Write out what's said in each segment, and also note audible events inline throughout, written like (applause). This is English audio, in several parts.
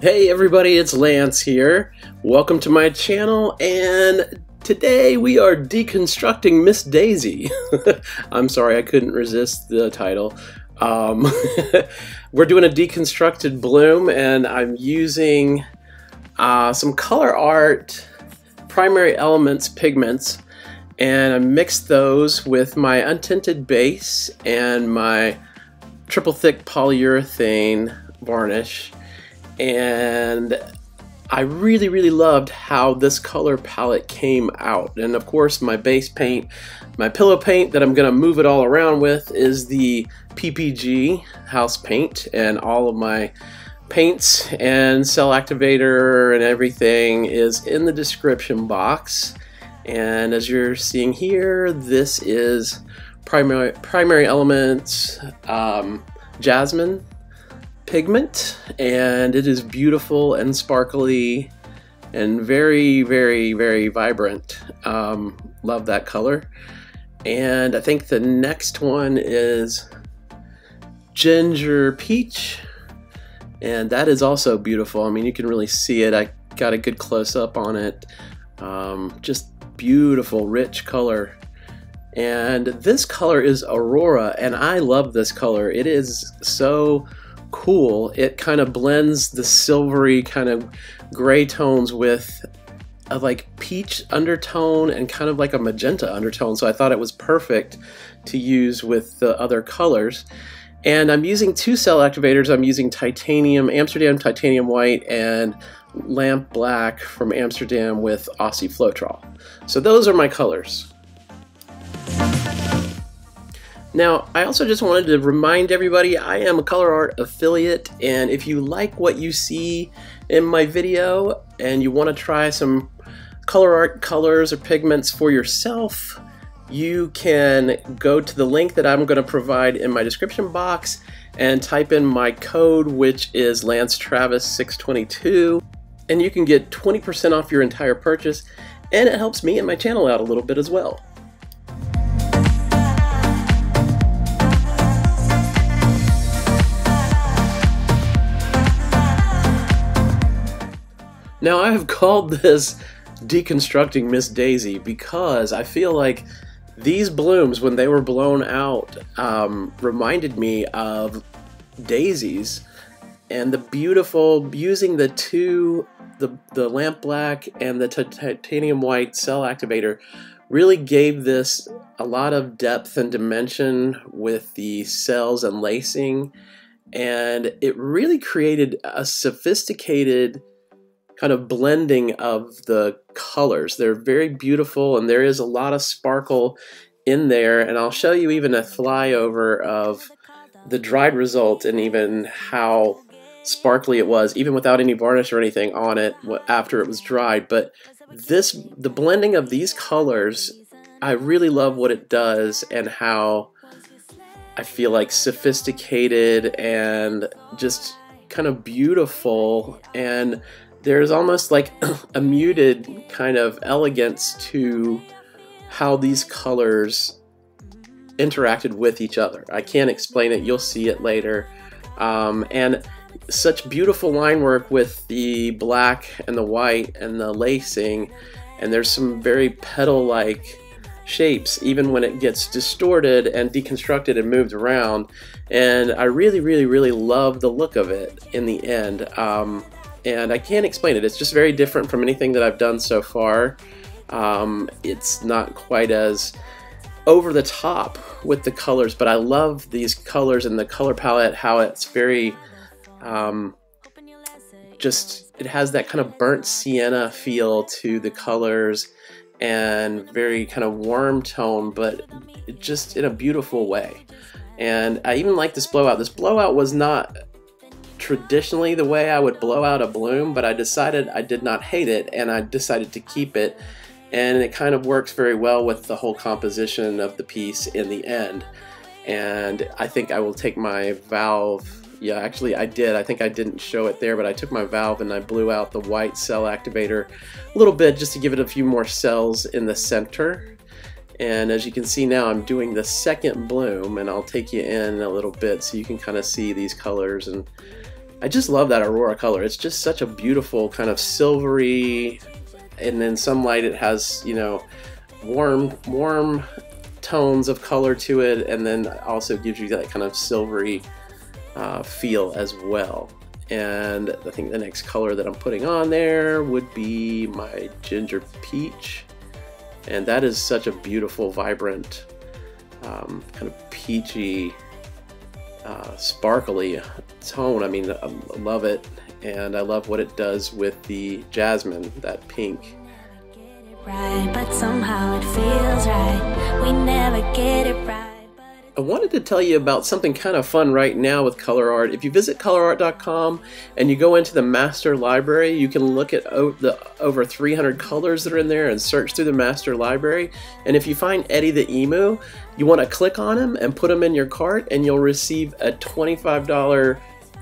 Hey everybody, it's Lance here. Welcome to my channel and today we are deconstructing Miss Daisy. (laughs) I'm sorry, I couldn't resist the title. Um, (laughs) we're doing a deconstructed bloom and I'm using uh, some Colourarte primary elements pigments and I mixed those with my untinted base and my triple thick polyurethane varnish and I really really loved how this color palette came out. And of course my base paint my pillow paint that I'm gonna move it all around with is the PPG house paint and all of my paints and cell activator and everything is in the description box. And as you're seeing here this is primary primary elements um, jasmine pigment and it is beautiful and sparkly and very very very vibrant. Um, love that color. And I think the next one is ginger peach and that is also beautiful. I mean you can really see it. I got a good close-up on it. Um, just beautiful rich color. And this color is Aurora and I love this color. It is so cool. It kind of blends the silvery kind of gray tones with a like peach undertone and kind of like a magenta undertone. So I thought it was perfect to use with the other colors. And I'm using two cell activators. I'm using titanium, Amsterdam titanium white and lamp black from Amsterdam with Aussie Floetrol. So those are my colors. Now, I also just wanted to remind everybody I am a Colourarte affiliate, and if you like what you see in my video and you want to try some Colourarte colors or pigments for yourself, you can go to the link that I'm going to provide in my description box and type in my code, which is Lance Travis 622 and you can get 20% off your entire purchase, and it helps me and my channel out a little bit as well. Now, I have called this deconstructing Miss Daisy because I feel like these blooms, when they were blown out, um, reminded me of daisies and the beautiful using the two the the lamp black and the titanium white cell activator really gave this a lot of depth and dimension with the cells and lacing. And it really created a sophisticated kind of blending of the colors. They're very beautiful and there is a lot of sparkle in there and I'll show you even a flyover of the dried result and even how sparkly it was even without any varnish or anything on it after it was dried but this the blending of these colors I really love what it does and how I feel like sophisticated and just kind of beautiful and there's almost like (clears throat) a muted kind of elegance to how these colors interacted with each other. I can't explain it, you'll see it later. Um, and such beautiful line work with the black and the white and the lacing, and there's some very petal-like shapes even when it gets distorted and deconstructed and moved around and I really really really love the look of it in the end um, and I can't explain it. It's just very different from anything that I've done so far. Um, it's not quite as over the top with the colors, but I love these colors and the color palette, how it's very um, just, it has that kind of burnt sienna feel to the colors and very kind of warm tone, but just in a beautiful way. And I even like this blowout. This blowout was not traditionally the way I would blow out a bloom, but I decided I did not hate it and I decided to keep it. And it kind of works very well with the whole composition of the piece in the end. And I think I will take my valve. Yeah, actually, I did. I think I didn't show it there, but I took my valve and I blew out the white cell activator a little bit just to give it a few more cells in the center. And as you can see now, I'm doing the second bloom, and I'll take you in a little bit so you can kind of see these colors and I just love that Aurora color. It's just such a beautiful kind of silvery, and then some light it has, you know, warm, warm tones of color to it, and then also gives you that kind of silvery uh, feel as well. And I think the next color that I'm putting on there would be my Ginger Peach. And that is such a beautiful, vibrant, um, kind of peachy, uh, sparkly tone. I mean, I love it. And I love what it does with the jasmine, that pink. Right, but somehow it feels right. We never get it right. I wanted to tell you about something kind of fun right now with Colourarte. If you visit colourarte.com and you go into the master library, you can look at the over 300 colors that are in there and search through the master library. And if you find Eddi the Emu, you want to click on him and put him in your cart and you'll receive a $25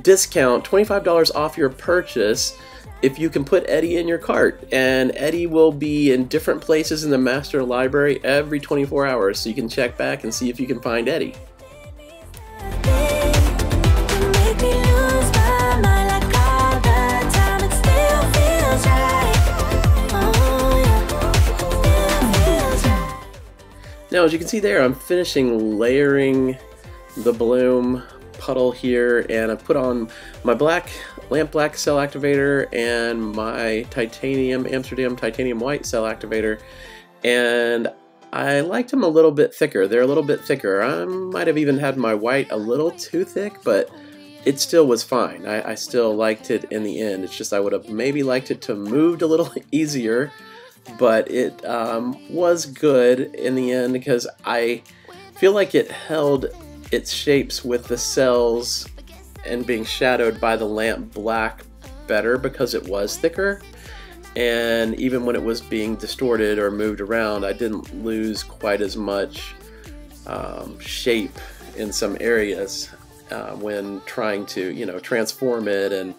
discount, $25 off your purchase if you can put Eddi in your cart. And Eddi will be in different places in the master library every 24 hours, so you can check back and see if you can find Eddi. Now, as you can see there, I'm finishing layering the bloom puddle here, and I've put on my black lamp black cell activator and my titanium Amsterdam titanium white cell activator and I liked them a little bit thicker. They're a little bit thicker. I might have even had my white a little too thick, but it still was fine. I, I still liked it in the end. It's just I would have maybe liked it to have moved a little (laughs) easier, but it um, was good in the end because I feel like it held its shapes with the cells and being shadowed by the lamp black better because it was thicker. And even when it was being distorted or moved around I didn't lose quite as much um, shape in some areas uh, when trying to you know transform it and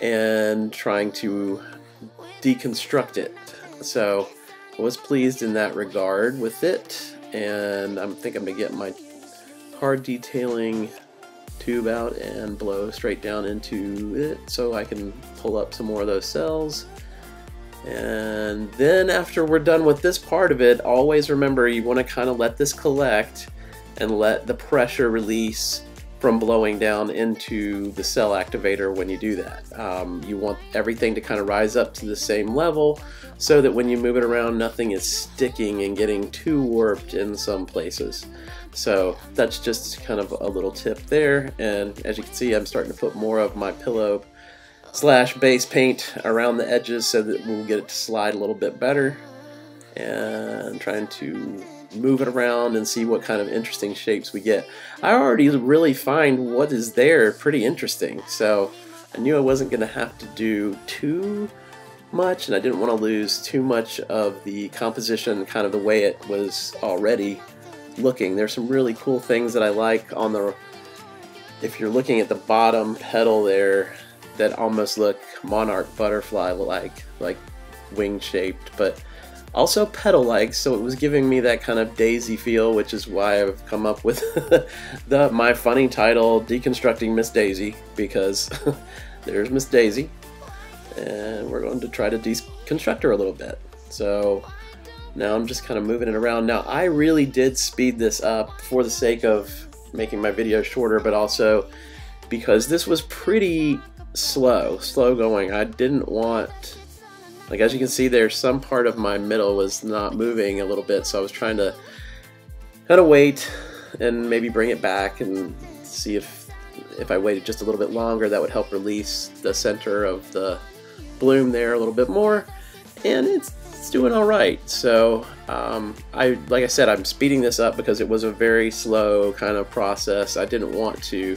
and trying to deconstruct it. So I was pleased in that regard with it and I think I'm gonna get my card detailing tube out and blow straight down into it so I can pull up some more of those cells. And then after we're done with this part of it, always remember you want to kind of let this collect and let the pressure release from blowing down into the cell activator when you do that. Um, you want everything to kind of rise up to the same level so that when you move it around nothing is sticking and getting too warped in some places. So that's just kind of a little tip there. And as you can see, I'm starting to put more of my pillow slash base paint around the edges so that we'll get it to slide a little bit better. And trying to move it around and see what kind of interesting shapes we get. I already really find what is there pretty interesting. So I knew I wasn't going to have to do too much and I didn't want to lose too much of the composition kind of the way it was already looking. There's some really cool things that I like on the, if you're looking at the bottom petal there, that almost look monarch butterfly like, like wing shaped, but also petal like, so it was giving me that kind of daisy feel, which is why I've come up with (laughs) the my funny title, Deconstructing Miss Daisy, because (laughs) there's Miss Daisy, and we're going to try to deconstruct her a little bit. So now I'm just kind of moving it around. Now I really did speed this up for the sake of making my video shorter, but also because this was pretty slow, slow going. I didn't want, like as you can see there, some part of my middle was not moving a little bit, so I was trying to kind of wait and maybe bring it back and see if if I waited just a little bit longer that would help release the center of the bloom there a little bit more and it's it's doing all right. So um, I, like I said, I'm speeding this up because it was a very slow kind of process. I didn't want to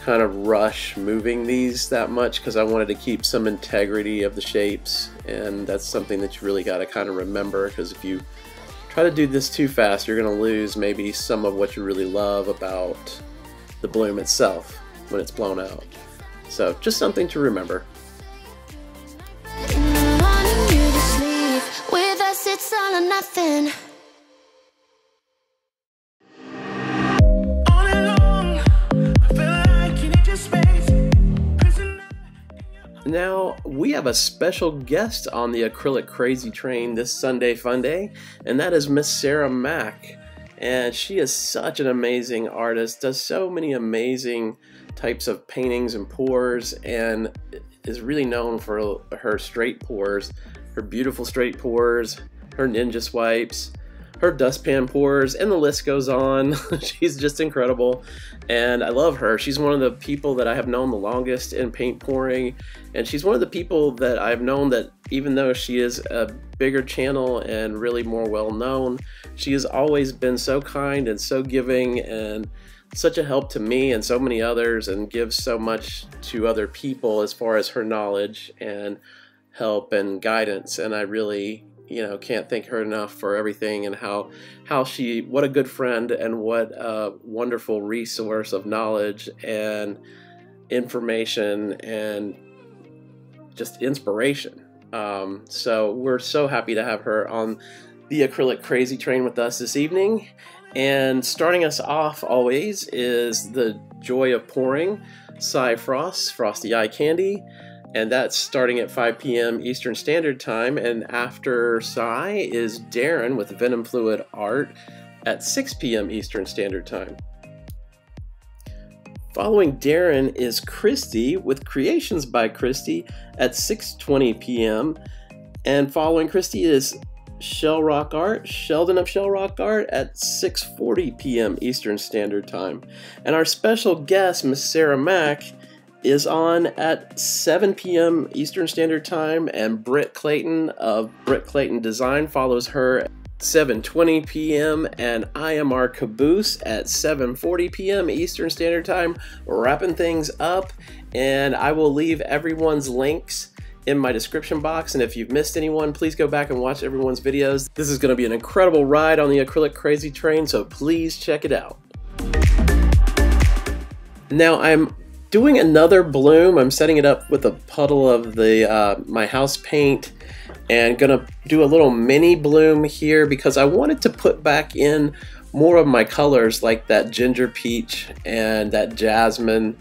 kind of rush moving these that much because I wanted to keep some integrity of the shapes and that's something that you really got to kind of remember because if you try to do this too fast you're going to lose maybe some of what you really love about the bloom itself when it's blown out. So just something to remember. It's all or nothing. now we have a special guest on the Acrylic Crazy Train this Sunday Fun Day, and that is Miss Sara Mack. And she is such an amazing artist, does so many amazing types of paintings and pours, and is really known for her straight pours, her beautiful straight pours, her ninja swipes, her dustpan pours, and the list goes on. (laughs) She's just incredible, and I love her. She's one of the people that I have known the longest in paint pouring, and she's one of the people that I've known that even though she is a bigger channel and really more well known, she has always been so kind and so giving and such a help to me and so many others and gives so much to other people as far as her knowledge and help and guidance and I really you know can't thank her enough for everything and how how she what a good friend and what a wonderful resource of knowledge and information and just inspiration. Um, so we're so happy to have her on the acrylic crazy train with us this evening. And starting us off always is the joy of pouring Cy Frost Frosty Eye Kandi and that's starting at 5 p.m. Eastern Standard Time. And after Cy is Darren with Venom Fluid Art at 6 p.m. Eastern Standard Time. Following Darren is Kristey with Kreations by Kristey at 6:20 p.m. And following Kristey is Shelrock Art, Sheldon of Shelrock Art at 6:40 p.m. Eastern Standard Time. And our special guest, Miss Sara Mack, is on at 7 p.m. Eastern Standard Time, and Britt Clayton of Britt Clayton Design follows her at 7:20 p.m. and IMR Caboose at 7:40 p.m. Eastern Standard Time, wrapping things up. And I will leave everyone's links in my description box. And if you've missed anyone, please go back and watch everyone's videos. This is going to be an incredible ride on the Acrylic Crazy Train, so please check it out. Now I'm doing another bloom. I'm setting it up with a puddle of the uh, my house paint and gonna do a little mini bloom here because I wanted to put back in more of my colors like that ginger peach and that jasmine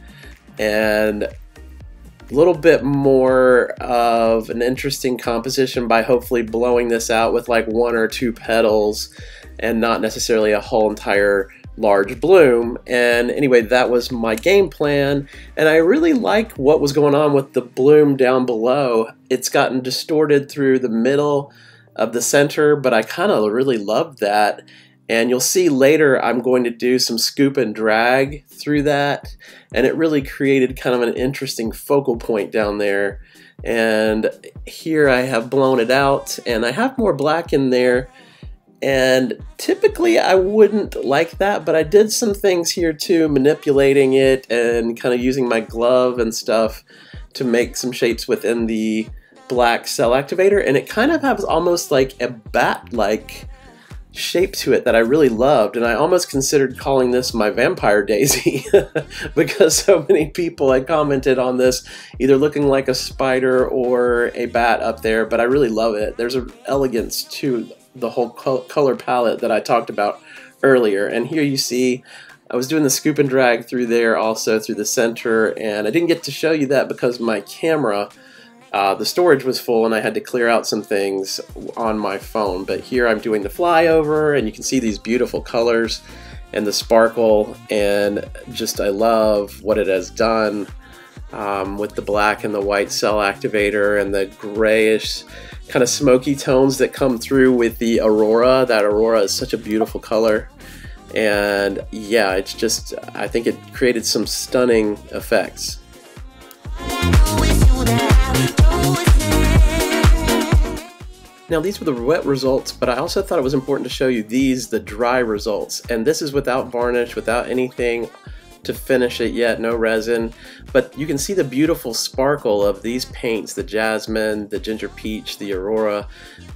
and a little bit more of an interesting composition by hopefully blowing this out with like one or two petals and not necessarily a whole entire large bloom. And anyway, that was my game plan. And I really like what was going on with the bloom down below. It's gotten distorted through the middle of the center, but I kind of really love that. And you'll see later I'm going to do some scoop and drag through that. And it really created kind of an interesting focal point down there. And here I have blown it out and I have more black in there and typically I wouldn't like that, but I did some things here too, manipulating it and kind of using my glove and stuff to make some shapes within the black cell activator. And it kind of has almost like a bat-like shape to it that I really loved. And I almost considered calling this my vampire daisy (laughs) because so many people had commented on this either looking like a spider or a bat up there, but I really love it. There's an elegance to the whole color palette that I talked about earlier. And here you see I was doing the scoop and drag through there also through the center and I didn't get to show you that because my camera uh, the storage was full and I had to clear out some things on my phone but here I'm doing the flyover and you can see these beautiful colors and the sparkle and just I love what it has done um, with the black and the white cell activator and the grayish kind of smoky tones that come through with the Aurora. That Aurora is such a beautiful color. And yeah, it's just, I think it created some stunning effects. Now these were the wet results, but I also thought it was important to show you these, the dry results. And this is without varnish, without anything to finish it yet, no resin, but you can see the beautiful sparkle of these paints, the Jasmine, the Ginger Peach, the Aurora,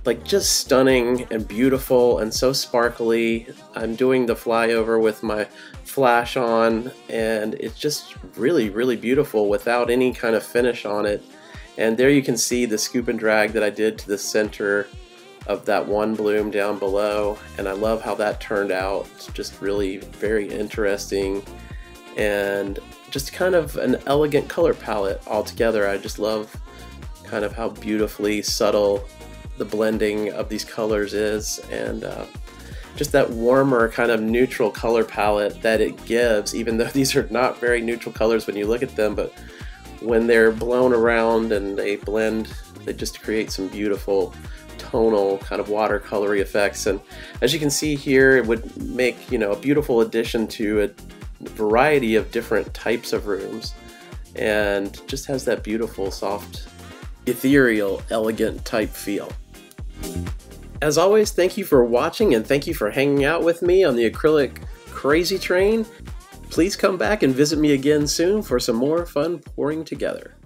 like just stunning and beautiful and so sparkly. I'm doing the flyover with my flash on and it's just really, really beautiful without any kind of finish on it. And there you can see the scoop and drag that I did to the center of that one bloom down below and I love how that turned out. It's just really very interesting and just kind of an elegant color palette altogether. I just love kind of how beautifully subtle the blending of these colors is and uh, just that warmer kind of neutral color palette that it gives even though (laughs) these are not very neutral colors when you look at them but when they're blown around and they blend they just create some beautiful tonal kind of watercolory effects and as you can see here it would make you know a beautiful addition to a variety of different types of rooms and just has that beautiful soft ethereal elegant type feel. As always thank you for watching and thank you for hanging out with me on the acrylic crazy train. Please come back and visit me again soon for some more fun pouring together